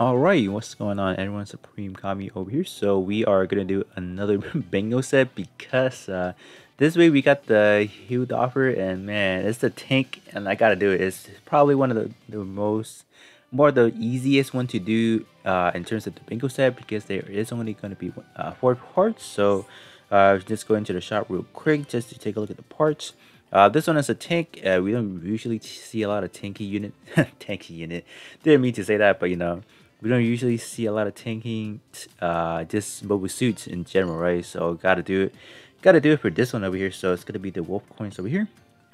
Alright, what's going on everyone? Supreme Kami over here. So we are gonna do another bingo set because uh, this week we got the huge offer and man, it's the tank and I gotta do it. It's probably one of the, the most, more the easiest one to do uh, in terms of the bingo set because there is only gonna be uh, four parts. So uh, just go into the shop real quick just to take a look at the parts. Uh, this one is a tank. Uh, we don't usually see a lot of tanky unit. tanky unit. Didn't mean to say that, but you know, we don't usually see a lot of tanking, uh, just mobile suits in general, right? So gotta do it. Gotta do it for this one over here. So it's gonna be the wolf coins over here.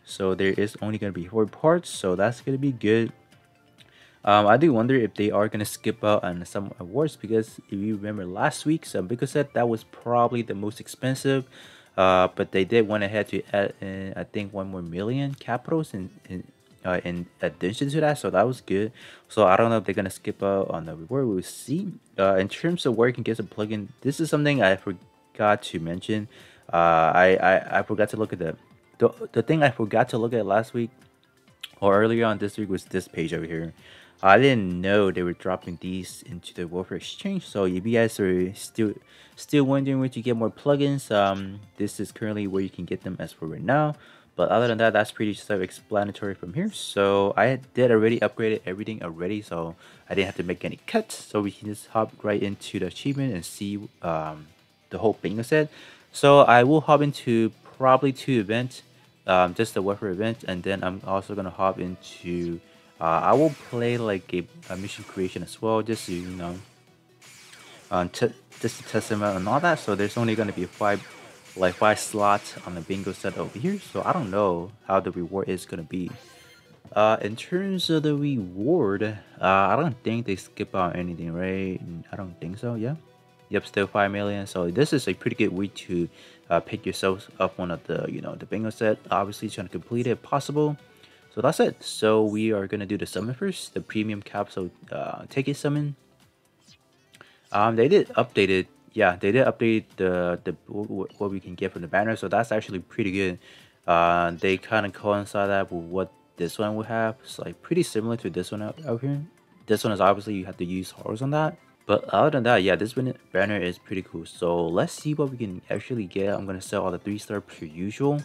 So there is only gonna be four parts. So that's gonna be good. Um, I do wonder if they are gonna skip out on some awards because if you remember last week, some because set that was probably the most expensive. Uh, but they did went ahead to add, in, I think, one more million capitals in, in uh, in addition to that, so that was good. So I don't know if they're gonna skip out on the reward. We'll see. Uh, in terms of where you can get a plugin, this is something I forgot to mention. Uh, I, I I forgot to look at the, the the thing I forgot to look at last week or earlier on this week was this page over here. I didn't know they were dropping these into the Warfare Exchange. So if you guys are still still wondering where to get more plugins, um, this is currently where you can get them as for right now. But other than that, that's pretty self-explanatory from here. So I did already upgraded everything already, so I didn't have to make any cuts. So we can just hop right into the achievement and see um, the whole bingo set. So I will hop into probably two events, um, just the Warfare event, and then I'm also gonna hop into uh, I will play like a, a, mission creation as well, just to, you know, um, just to test them out and all that. So there's only to be five, like five slots on the bingo set over here. So I don't know how the reward is going to be. Uh, in terms of the reward, uh, I don't think they skip out anything, right? I don't think so. Yeah. Yep, still five million. So this is a pretty good way to uh, pick yourself up one of the, you know, the bingo set. Obviously, trying to complete it if possible. So that's it. So we are gonna do the summon first, the premium capsule uh, ticket summon. Um, they did update it. Yeah, they did update the the what we can get from the banner. So that's actually pretty good. Uh, they kind of coincide that with what this one would have. It's like pretty similar to this one out, out here. This one is obviously you have to use horrors on that. But other than that, yeah, this banner is pretty cool. So let's see what we can actually get. I'm gonna sell all the three star per usual.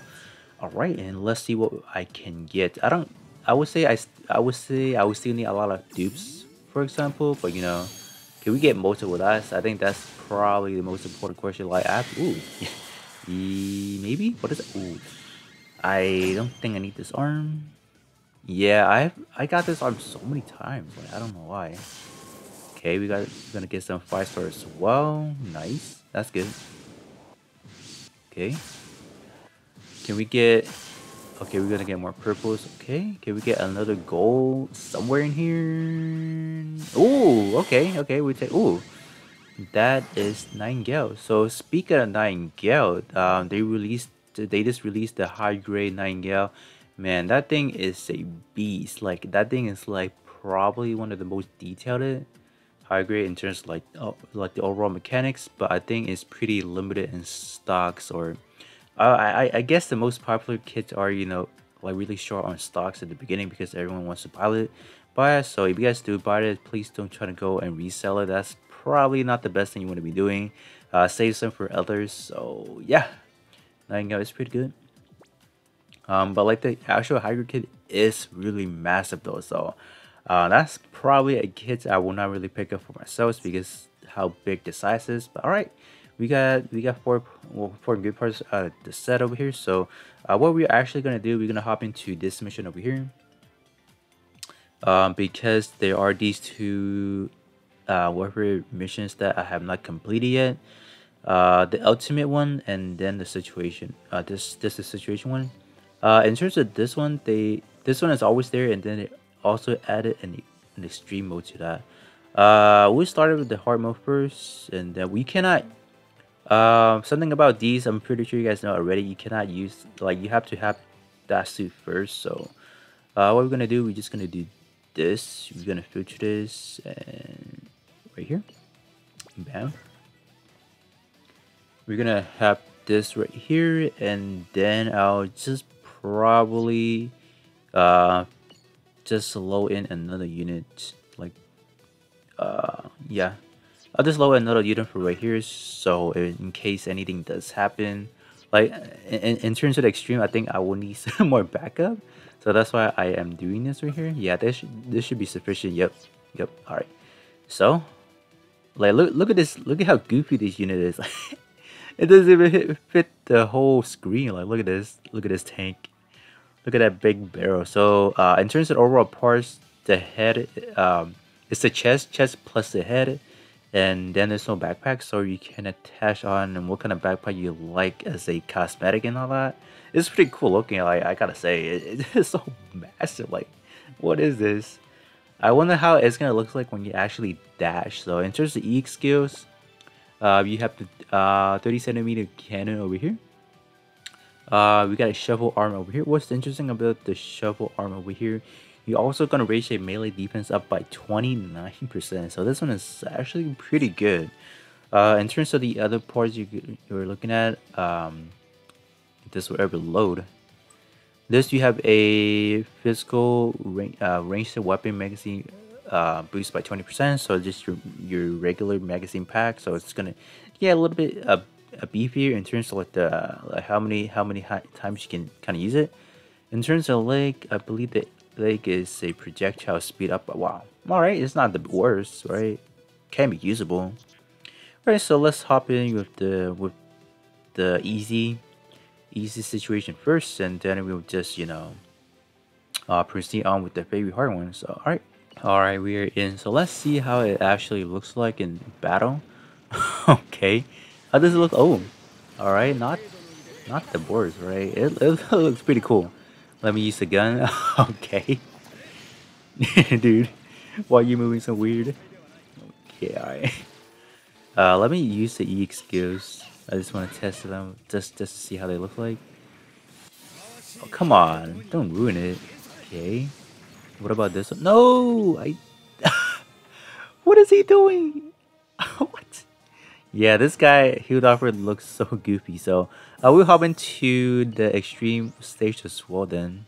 All right, and let's see what I can get. I don't. I would say I. I would say I would still need a lot of dupes, for example. But you know, can we get multiple dice? I think that's probably the most important question. Like, I have, ooh, maybe. What is it? Ooh, I don't think I need this arm. Yeah, I I got this arm so many times. Like, I don't know why. Okay, we got gonna get some five stars as well. Nice, that's good. Okay. Can we get... Okay, we're gonna get more purples. Okay, can we get another gold somewhere in here? Ooh, okay, okay, we take... Ooh, that is Nightingale. So speaking of Nightingale, um, they released... They just released the high grade Nightingale. Man, that thing is a beast. Like, that thing is like probably one of the most detailed high grade in terms of like, oh, like the overall mechanics. But I think it's pretty limited in stocks or uh, I, I guess the most popular kits are, you know, like really short on stocks at the beginning because everyone wants to buy it. Buy it. So if you guys do buy it, please don't try to go and resell it. That's probably not the best thing you want to be doing. Uh, save some for others. So yeah, Nightingale is pretty good. Um, but like the actual Hydra kit is really massive though. So uh, that's probably a kit I will not really pick up for myself because how big the size is. But all right we got we got four well, four good parts of the set over here. So uh, what we're actually gonna do, we're gonna hop into this mission over here. Um, because there are these two uh, warfare missions that I have not completed yet. Uh, the ultimate one and then the situation. Uh, this this is situation one. Uh, in terms of this one, they this one is always there, and then it also added an, an extreme mode to that. Uh, we started with the hard mode first, and then we cannot um, something about these, I'm pretty sure you guys know already. You cannot use like you have to have that suit first. So, uh, what we're gonna do, we're just gonna do this. We're gonna filter this and right here, bam. We're gonna have this right here, and then I'll just probably uh just load in another unit like uh yeah. I'll just lower another unit for right here, so in case anything does happen. Like, in, in terms of the extreme, I think I will need some more backup. So that's why I am doing this right here. Yeah, this this should be sufficient. Yep, yep, alright. So, like, look, look at this, look at how goofy this unit is. it doesn't even fit the whole screen. Like, look at this, look at this tank. Look at that big barrel. So, uh, in terms of overall parts, the head, um, it's the chest, chest plus the head, and then there's no backpack, so you can attach on and what kind of backpack you like as a cosmetic and all that. It's pretty cool looking. Like I gotta say, it, it's so massive. Like, what is this? I wonder how it's gonna look like when you actually dash. So in terms of EX skills, uh, you have the uh, 30 centimeter cannon over here. Uh, we got a shovel arm over here. What's interesting about the shovel arm over here? You're also going to raise your melee defense up by 29%. So this one is actually pretty good. Uh, in terms of the other parts you, you're looking at, um, this will ever load. This you have a physical range, uh, ranged weapon magazine uh, boost by 20%. So just your, your regular magazine pack. So it's gonna yeah a little bit uh, beefier in terms of like the like how many how many times you can kind of use it. In terms of leg, I believe the leg is a projectile speed up. Wow, all right, it's not the worst, right? Can be usable. All right, so let's hop in with the with the easy easy situation first, and then we'll just, you know, uh, proceed on with the very hard one. So, alright. Alright, we are in. So let's see how it actually looks like in battle. okay. How does it look? Oh, alright. Not not the boards, right? It, it looks pretty cool. Let me use the gun. okay. Dude, why are you moving so weird? Okay, alright. Uh, let me use the EX skills. I just want to test them just just to see how they look like. Oh, come on, don't ruin it. Okay. What about this one? No, I. what is he doing? what? Yeah, this guy Offer looks so goofy. So uh, we'll hop into the extreme stage as well then.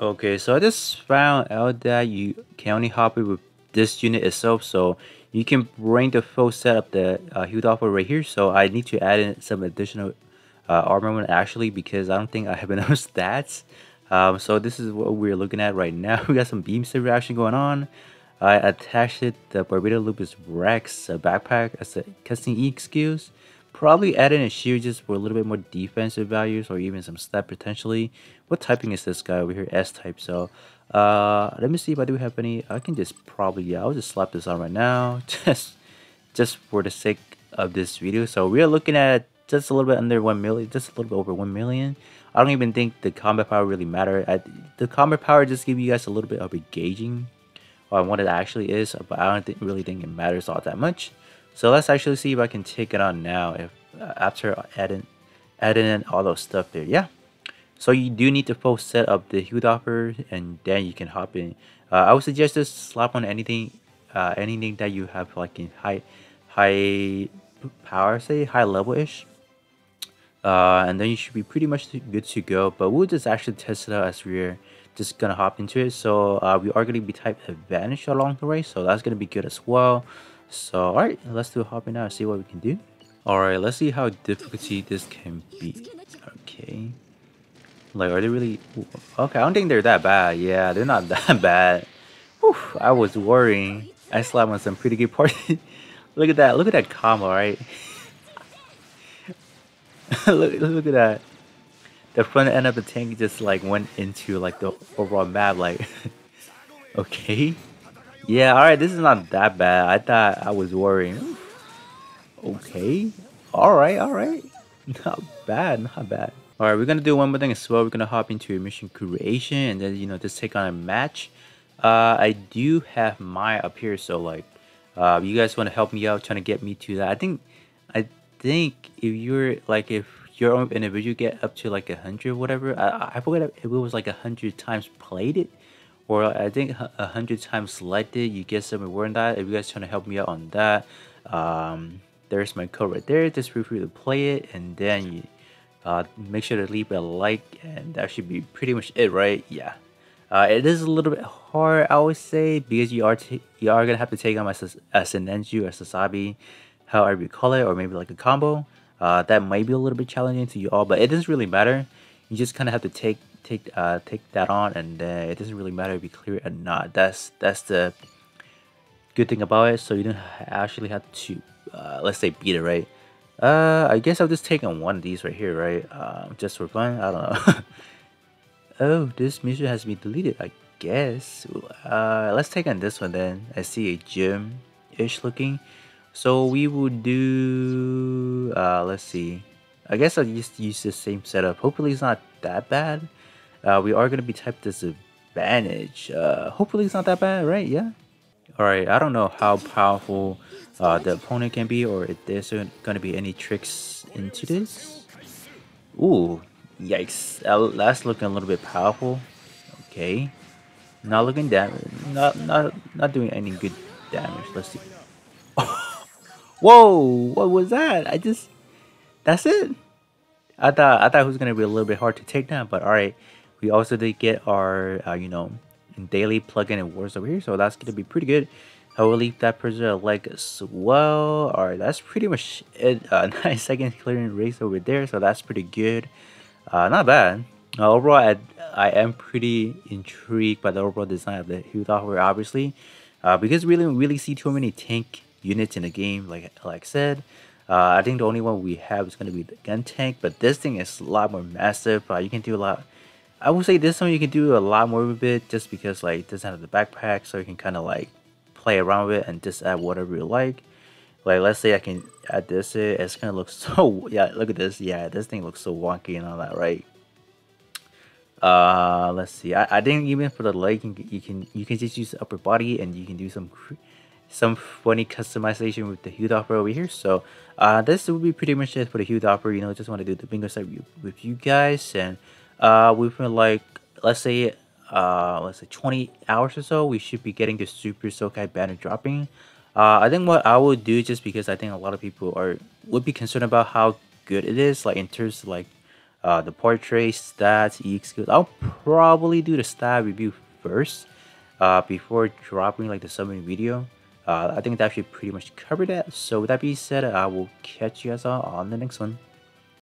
Okay, so I just found out that you can only hop it with this unit itself. So you can bring the full setup that uh, Offer right here. So I need to add in some additional uh, armament actually because I don't think I have enough stats. Um, so this is what we're looking at right now. we got some beam saber action going on. I attached it the Barbato Lupus Rex backpack as a custom E skills. Probably add in a shield just for a little bit more defensive values or even some stat potentially. What typing is this guy over here? S type. So uh, let me see if I do have any. I can just probably, yeah, I'll just slap this on right now. Just, just for the sake of this video. So we are looking at just a little bit under 1 million, just a little bit over 1 million. I don't even think the combat power really matter. The combat power just give you guys a little bit of a gauging what it actually is, but I don't think, really think it matters all that much. So let's actually see if I can take it on now if uh, after adding adding in all those stuff there. Yeah, so you do need to first set up the Offer and then you can hop in. Uh, I would suggest just slap on anything, uh, anything that you have like in high, high power, say high level ish. Uh, and then you should be pretty much good to go. But we'll just actually test it out as we're just gonna hop into it. So uh, we are gonna be type advantage along the way, so that's gonna be good as well. So all right, let's do a hopping now and see what we can do. All right, let's see how difficulty this can be. Okay. Like, are they really... Okay, I don't think they're that bad. Yeah, they're not that bad. Whew, I was worrying. I slapped on some pretty good parts. look at that. Look at that combo, right? look, look at that. The front end of the tank just like went into like the overall map. Like, okay. Yeah, alright, this is not that bad. I thought I was worrying. Okay. Alright, alright. Not bad, not bad. Alright, we're gonna do one more thing as well. We're gonna hop into mission creation and then, you know, just take on a match. Uh, I do have my up here, so like, uh, you guys want to help me out trying to get me to that. I think, I think if you're like, if your own individual get up to like a hundred, whatever, I, I forget if it was like a hundred times played it, or I think a hundred times selected, you get some reward on that. If you guys trying to help me out on that, um, there's my code right there. Just feel free to play it, and then you uh, make sure to leave a like and that should be pretty much it right yeah Uh, it is a little bit hard, I would say, because you are you are gonna have to take on a, a Shinanju or Sazabi, however you call it, or maybe like a combo. Uh, that might be a little bit challenging to you all, but it doesn't really matter. You just kind of have to take take uh, take that on, and uh, it doesn't really matter if you clear it or not. That's that's the good thing about it. So you don't actually have to, uh, let's say, beat it, right? Uh, I guess I'll just take on one of these right here, right? Um, just for fun. I don't know. oh, this mission has been deleted. I guess. Uh, let's take on this one then. I see a gym-ish looking. So we would do. Uh, let's see. I guess I'll just use the same setup. Hopefully it's not that bad. Uh, we are gonna be type as advantage. Uh, hopefully it's not that bad, right? Yeah. Alright, I don't know how powerful uh, the opponent can be or if there's going to be any tricks into this. Ooh, yikes. That's looking a little bit powerful. Okay. Not looking damage. Not, not, not doing any good damage. Let's see. Whoa! What was that? I just... That's it? I thought I thought it was going to be a little bit hard to take down, but alright. We also did get our, uh, you know, daily plugin and wars over here, so that's gonna be pretty good. I will leave that person a like as well. Alright, that's pretty much it. Uh, 9 seconds clearing race over there, so that's pretty good. Uh, not bad. Uh, overall, I, I am pretty intrigued by the overall design of the Hildolfr, obviously. Uh, because we really, really see too many tank units in the game, like, like I said. Uh, I think the only one we have is going to be the gun tank, but this thing is a lot more massive. Uh, you can do a lot I would say this one you can do a lot more with it just because like it doesn't have the backpack so you can kind of like play around with it and just add whatever you like. Like let's say I can add this it's gonna look so yeah look at this yeah this thing looks so wonky and all that right. Uh, let's see. I, I think even for the leg, you can, you can you can just use upper body and you can do some some funny customization with the Hildolfr over here. So uh, this would be pretty much it for the Hildolfr. You know, just want to do the bingo set with you guys and uh, within like let's say uh, let's say 20 hours or so, we should be getting the Super Sokai banner dropping. Uh, I think what I would do just because I think a lot of people are would be concerned about how good it is, like in terms of like uh, the portrait stats, EX skills. I'll probably do the stat review first uh, before dropping like the summary video. Uh, I think that should pretty much cover that. So with that being said, I will catch you guys all on the next one.